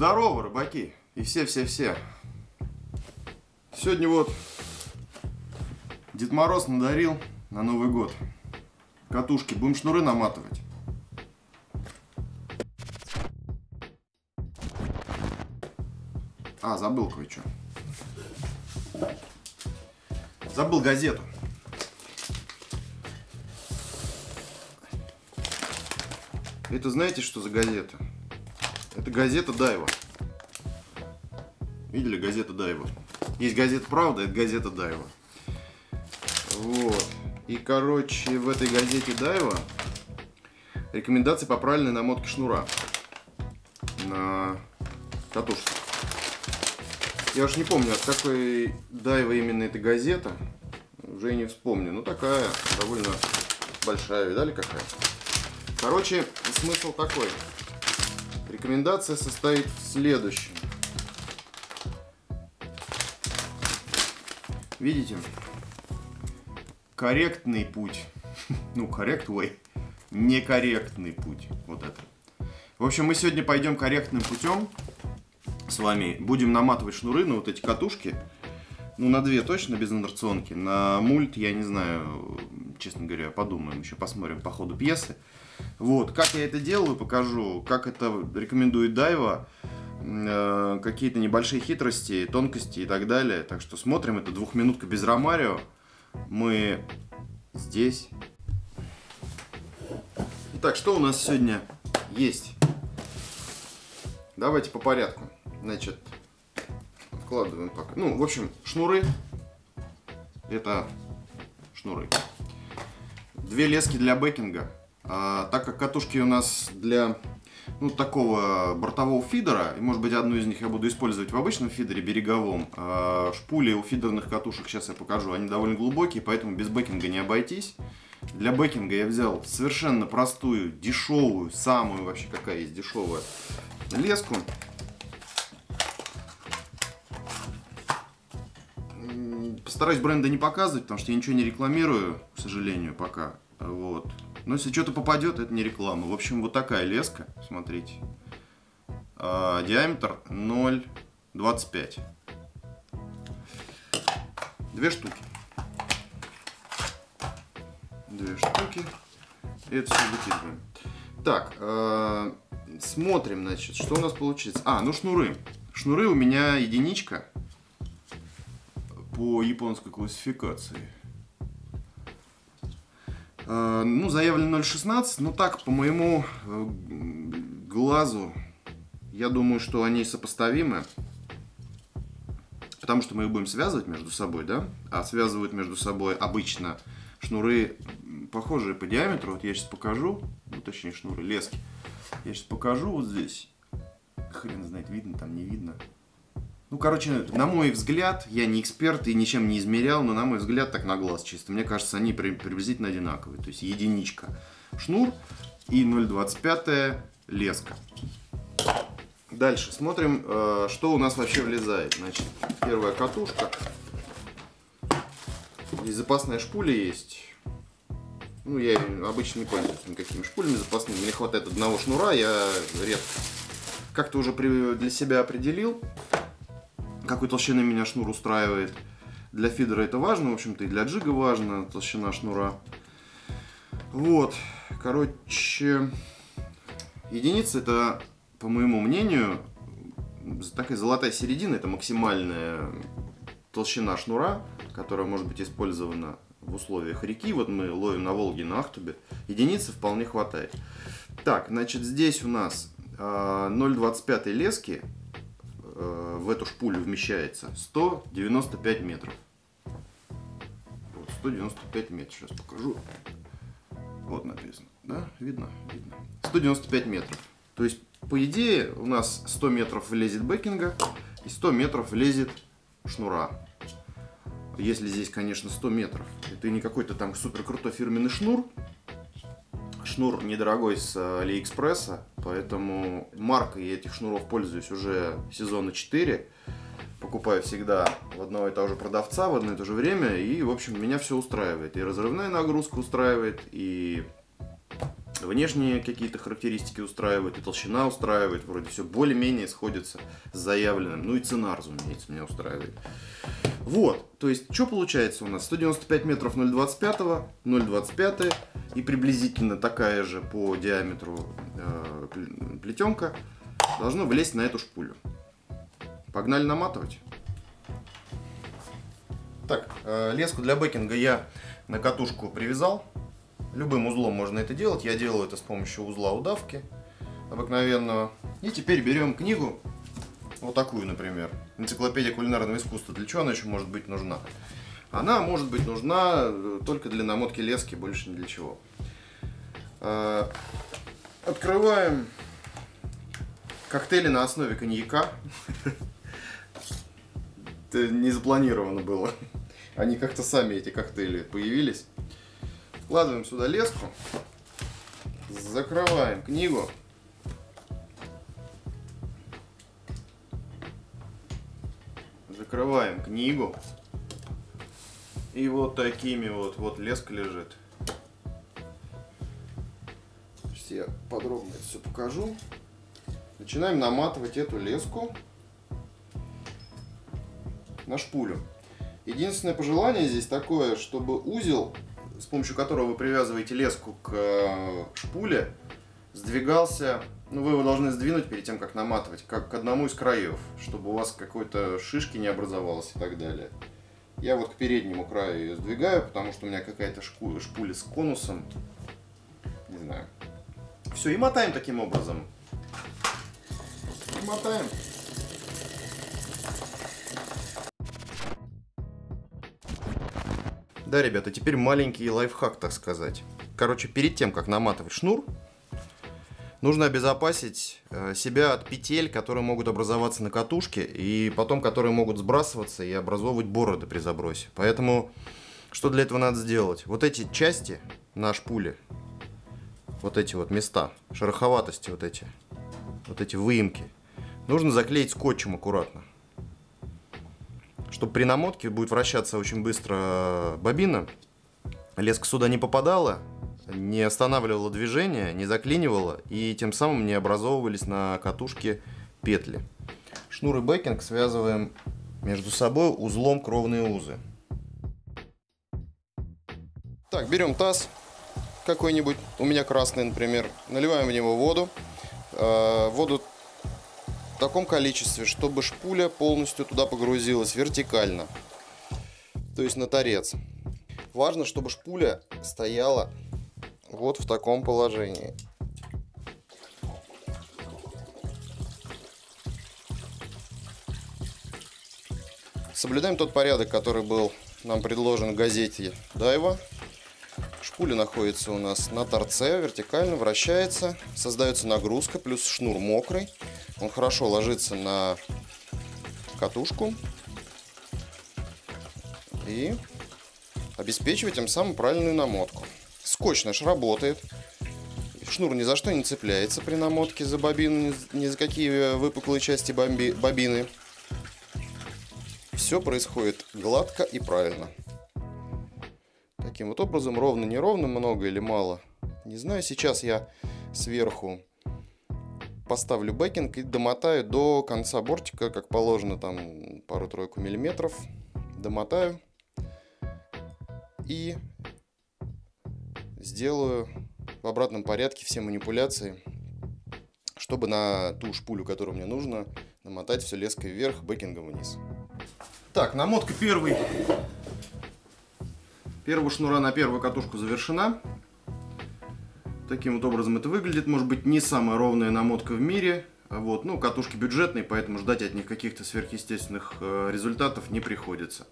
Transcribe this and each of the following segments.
Здорово, рыбаки! И все-все-все. Сегодня вот Дед Мороз надарил на Новый год. Катушки, будем шнуры наматывать. А, забыл кое-что. Забыл газету. Это знаете, что за газета? Это газета Дайва. Видели газета Дайва? Есть газета Правда, это газета Дайва. Вот. И, короче, в этой газете Дайва рекомендации по правильной намотке шнура на катушку. Я уж не помню, от какой Дайва именно эта газета. Уже и не вспомню. Ну, такая, довольно большая. Видали, какая? Короче, смысл такой. Рекомендация состоит в следующем. Видите? Корректный путь. Ну, correct. Некорректный путь. Вот это. В общем, мы сегодня пойдем корректным путем с вами. Будем наматывать шнуры на вот эти катушки. Ну, на две точно без инерционки. На мульт, я не знаю, честно говоря, подумаем, еще посмотрим по ходу пьесы. Вот, как я это делаю, покажу, как это рекомендует Дайва, э, какие-то небольшие хитрости, тонкости и так далее. Так что смотрим, это двухминутка без Ромарио. Мы здесь. Итак, что у нас сегодня есть? Давайте по порядку. Значит, вкладываем пока. Ну, в общем, шнуры. Это шнуры. Две лески для бэкинга а, так как катушки у нас для ну, такого бортового фидера, и может быть одну из них я буду использовать в обычном фидере береговом, а шпули у фидерных катушек, сейчас я покажу, они довольно глубокие, поэтому без бэкинга не обойтись. Для бэкинга я взял совершенно простую, дешевую, самую вообще какая есть дешевая леску. Постараюсь бренда не показывать, потому что я ничего не рекламирую, к сожалению, пока. Вот. Но если что-то попадет, это не реклама. В общем, вот такая леска, смотрите. А, диаметр 0,25. Две штуки. Две штуки. Это все выкидываем. Так, э, смотрим, значит, что у нас получится. А, ну шнуры. Шнуры у меня единичка по японской классификации. Э, ну, заявлено 0.16, но так, по моему э, глазу, я думаю, что они сопоставимы. Потому что мы их будем связывать между собой, да? А связывают между собой обычно шнуры, похожие по диаметру. Вот я сейчас покажу, ну, точнее, шнуры, лески. Я сейчас покажу вот здесь. Хрен знает, видно там, не видно. Ну, короче, на мой взгляд, я не эксперт и ничем не измерял, но на мой взгляд, так на глаз чисто. Мне кажется, они приблизительно одинаковые. То есть единичка шнур и 0,25 леска. Дальше смотрим, э, что у нас вообще влезает. Значит, первая катушка. Здесь запасная шпуля есть. Ну, я обычно не пользуюсь никакими шпулями запасными. Мне хватает одного шнура, я редко как-то уже для себя определил какой толщины меня шнур устраивает. Для фидера это важно, в общем-то, и для джига важно толщина шнура. Вот, короче, единица это, по моему мнению, такая золотая середина, это максимальная толщина шнура, которая может быть использована в условиях реки. Вот мы ловим на Волге, на Ахтубе. Единицы вполне хватает. Так, значит, здесь у нас 0,25 а, лески Э, в эту шпулю вмещается 195 метров. Вот, 195 метров. Сейчас покажу. Вот написано. Да? Видно? Видно. 195 метров. То есть, по идее, у нас 100 метров влезет бэкинга и 100 метров влезет шнура. Если здесь, конечно, 100 метров. Это не какой-то там супер крутой фирменный шнур. Шнур недорогой с Алиэкспресса, поэтому маркой этих шнуров пользуюсь уже сезона 4. Покупаю всегда в одного и того же продавца в одно и то же время, и, в общем, меня все устраивает. И разрывная нагрузка устраивает, и внешние какие-то характеристики устраивают, и толщина устраивает, вроде все более-менее сходится с заявленным. Ну и цена, разумеется, меня устраивает. Вот, то есть, что получается у нас? 195 метров 0,25, 0,25 и приблизительно такая же по диаметру э, плетенка должно влезть на эту шпулю. Погнали наматывать. Так, э, леску для бэкинга я на катушку привязал. Любым узлом можно это делать. Я делаю это с помощью узла удавки обыкновенного. И теперь берем книгу, вот такую, например. Энциклопедия кулинарного искусства. Для чего она еще может быть нужна? Она может быть нужна э, только для намотки лески, больше ни для чего. Э, открываем коктейли на основе коньяка. Это не запланировано было. Они как-то сами, эти коктейли, появились. Вкладываем сюда леску. Закрываем книгу. Закрываем книгу. И вот такими вот, вот леска лежит. Сейчас я подробно это все покажу. Начинаем наматывать эту леску на шпулю. Единственное пожелание здесь такое, чтобы узел с помощью которого вы привязываете леску к э, шпуле, сдвигался, ну вы его должны сдвинуть перед тем, как наматывать, как к одному из краев, чтобы у вас какой-то шишки не образовалось и так далее. Я вот к переднему краю ее сдвигаю, потому что у меня какая-то шпуля с конусом. Не знаю. Все, и мотаем таким образом. И мотаем. Да, ребята, теперь маленький лайфхак, так сказать. Короче, перед тем, как наматывать шнур, нужно обезопасить э, себя от петель, которые могут образоваться на катушке, и потом которые могут сбрасываться и образовывать бороды при забросе. Поэтому, что для этого надо сделать? Вот эти части на шпуле, вот эти вот места, шероховатости вот эти, вот эти выемки, нужно заклеить скотчем аккуратно чтобы при намотке будет вращаться очень быстро бобина, леска сюда не попадала, не останавливала движение, не заклинивала, и тем самым не образовывались на катушке петли. Шнур и бэкинг связываем между собой узлом кровные узы. Так, берем таз какой-нибудь, у меня красный, например, наливаем в него воду. Э, воду в таком количестве, чтобы шпуля полностью туда погрузилась вертикально, то есть на торец. Важно, чтобы шпуля стояла вот в таком положении. Соблюдаем тот порядок, который был нам предложен в газете Дайва. Шпуля находится у нас на торце, вертикально вращается, создается нагрузка, плюс шнур мокрый. Он хорошо ложится на катушку и обеспечивает тем самым правильную намотку. Скотч наш работает. Шнур ни за что не цепляется при намотке за бобину, ни за какие выпуклые части бобины. Все происходит гладко и правильно. Таким вот образом, ровно-неровно, много или мало. Не знаю, сейчас я сверху поставлю бэкинг и домотаю до конца бортика, как положено, там пару-тройку миллиметров. Домотаю и сделаю в обратном порядке все манипуляции, чтобы на ту шпулю, которую мне нужно, намотать все леской вверх, бэкингом вниз. Так, намотка первый, первого шнура на первую катушку завершена. Таким вот образом это выглядит. Может быть не самая ровная намотка в мире. Вот. Ну, катушки бюджетные, поэтому ждать от них каких-то сверхъестественных э, результатов не приходится.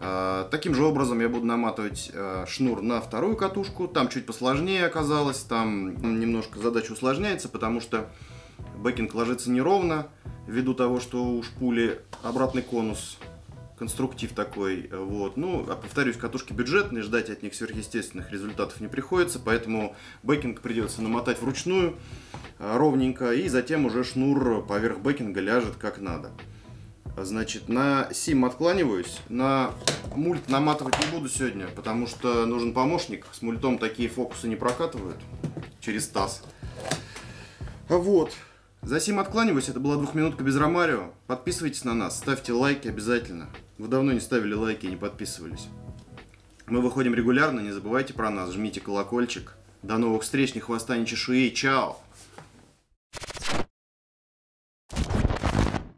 Э, таким же образом я буду наматывать э, шнур на вторую катушку. Там чуть посложнее оказалось, там немножко задача усложняется, потому что backing ложится неровно, ввиду того, что у шпули обратный конус конструктив такой. Вот. Ну, а повторюсь, катушки бюджетные, ждать от них сверхъестественных результатов не приходится, поэтому backing придется намотать вручную а, ровненько, и затем уже шнур поверх backing'а ляжет как надо. Значит, на сим откланиваюсь, на мульт наматывать не буду сегодня, потому что нужен помощник. С мультом такие фокусы не прокатывают. через таз. Вот. За сим откланиваюсь, это была двухминутка без Ромарио. Подписывайтесь на нас, ставьте лайки обязательно. Вы давно не ставили лайки и не подписывались. Мы выходим регулярно, не забывайте про нас, жмите колокольчик. До новых встреч, ни хвоста, ни чешуи, чао!